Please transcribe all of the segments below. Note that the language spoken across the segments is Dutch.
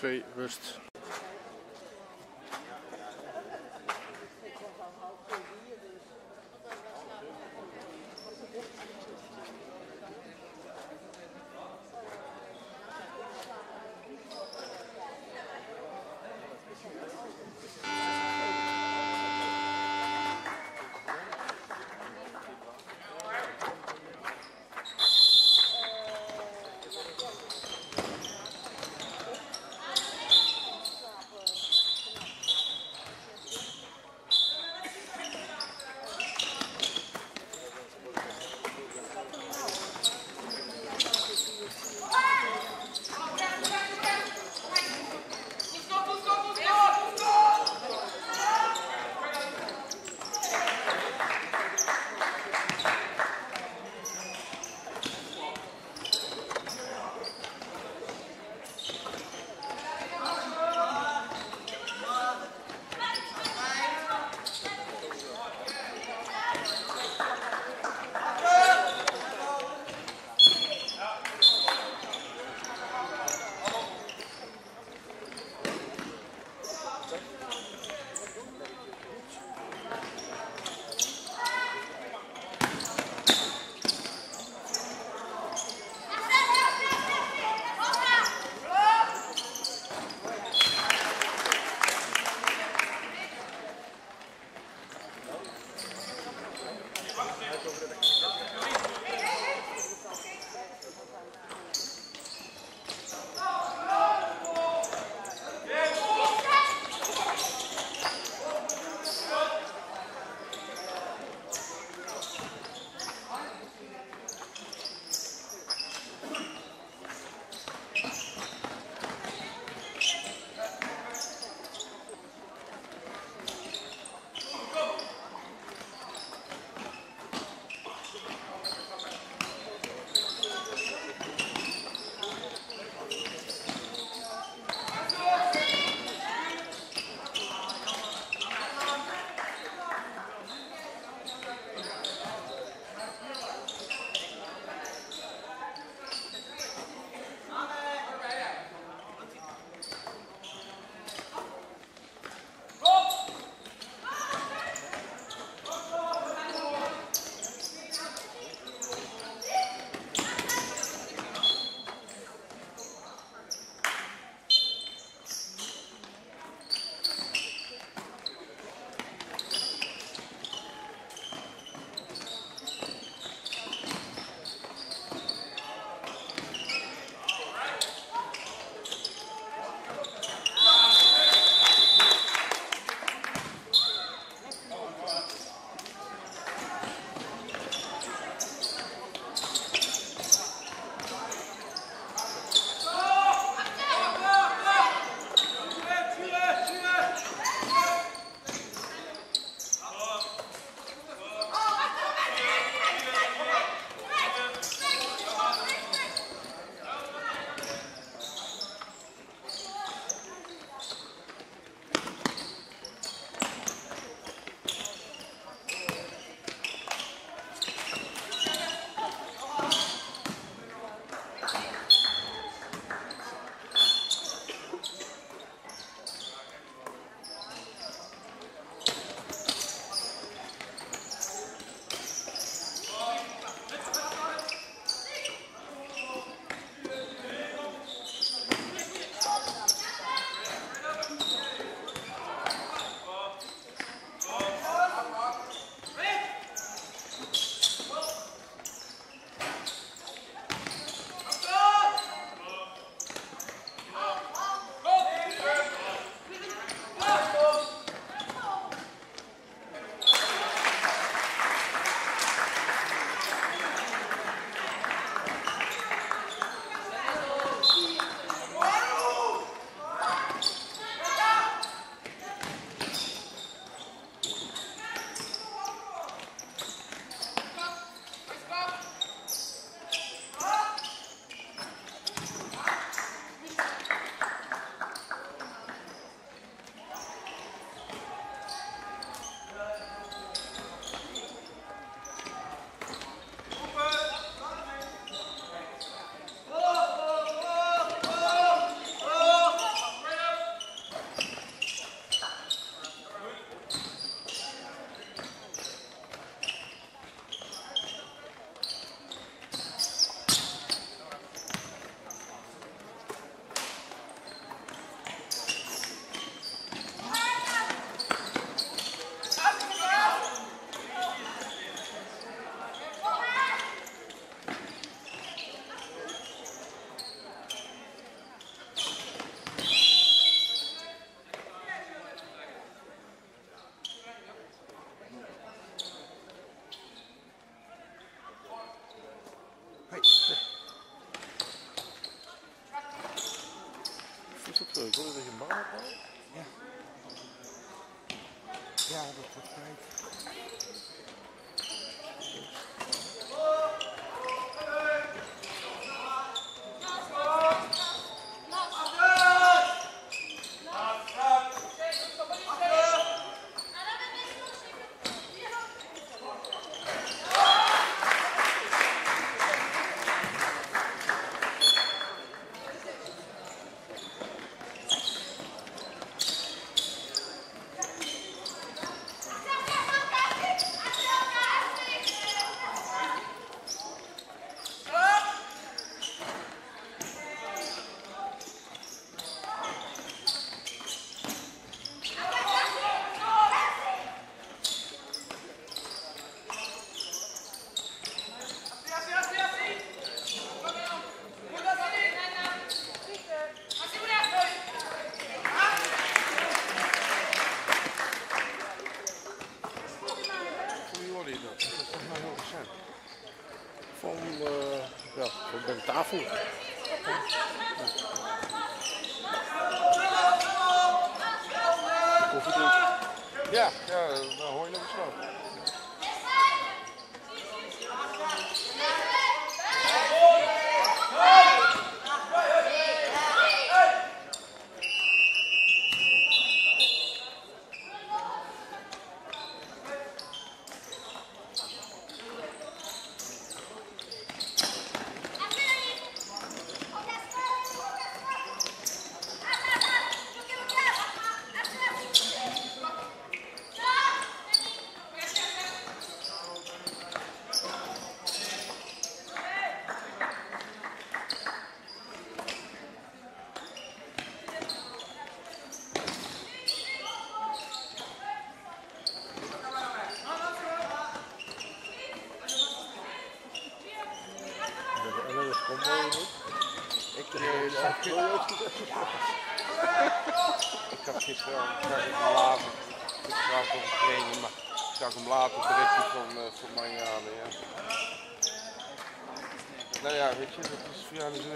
1, 2, rust.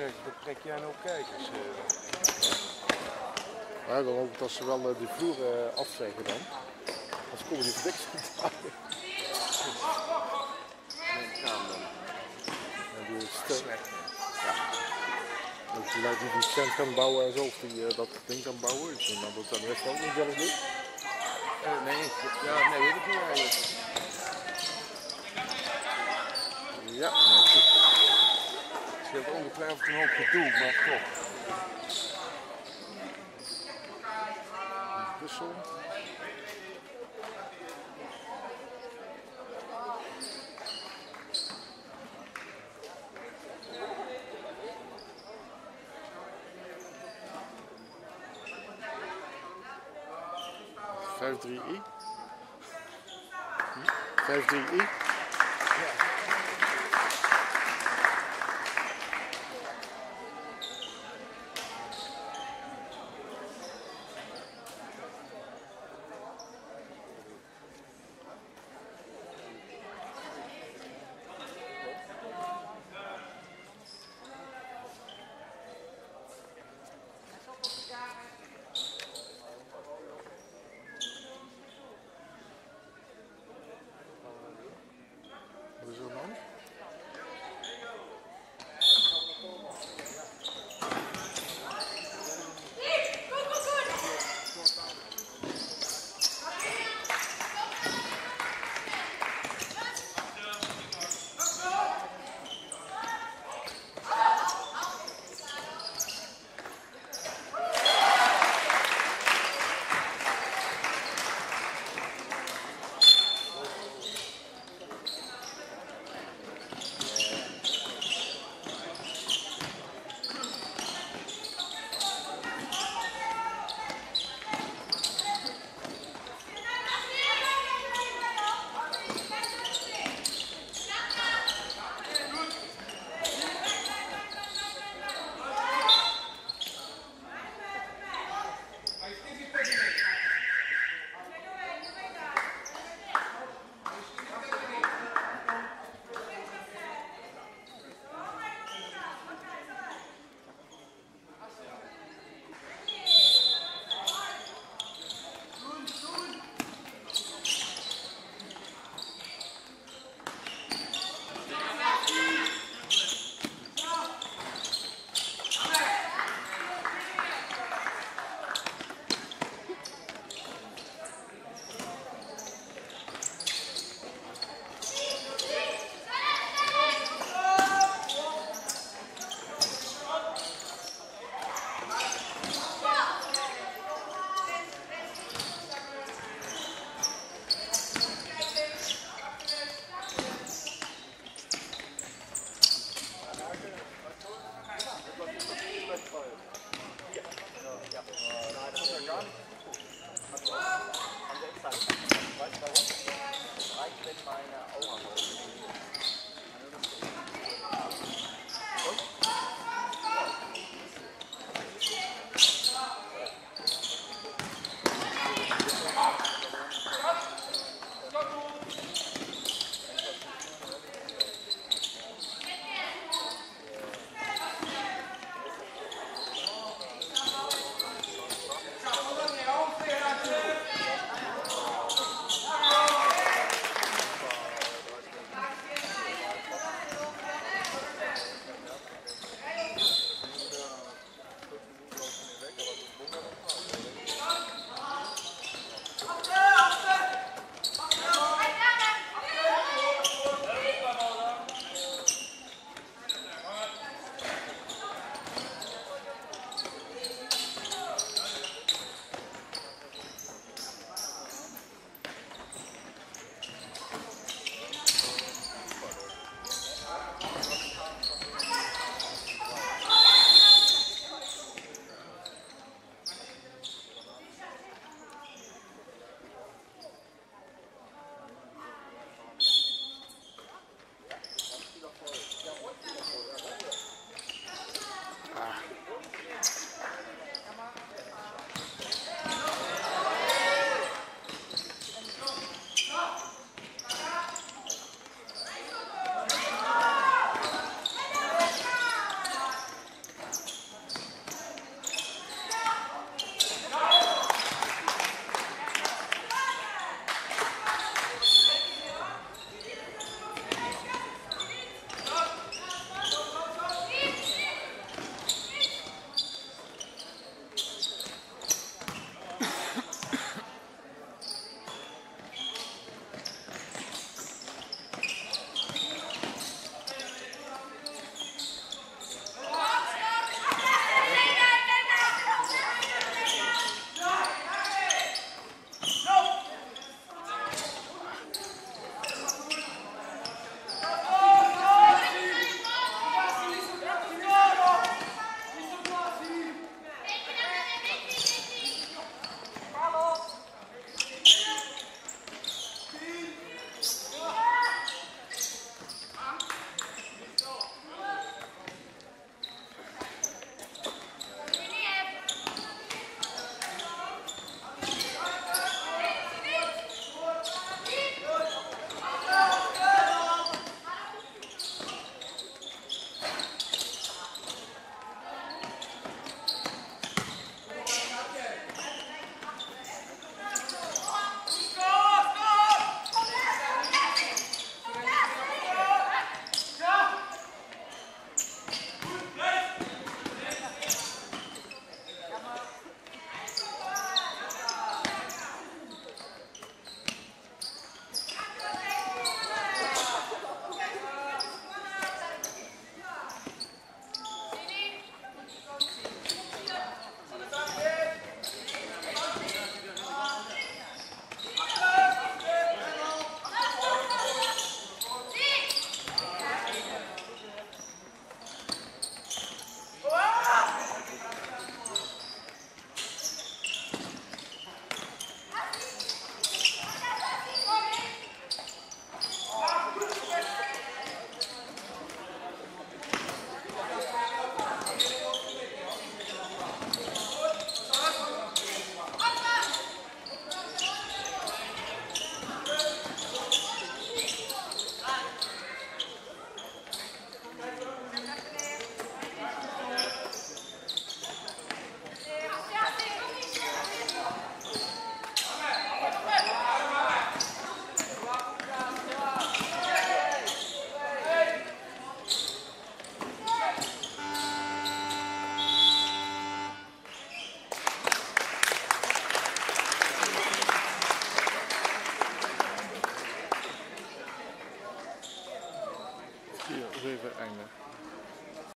De. Dat trek jij nou kijkers. eh. Ja, dan hoop ik dat ze wel eh, die vloer eh, afzeggen dan. Anders komen die dan. En die Slecht. dat die lui die die stand kan bouwen en zo, of die dat ding kan bouwen. Denk dat de rest ook niet zelf nee, ja, nee, weet ik niet eigenlijk. Ja, nee, Het scheelt ongetwijfeld een hoop gedoe, maar toch. Brussel. Vijf drie i. Vijf drie i.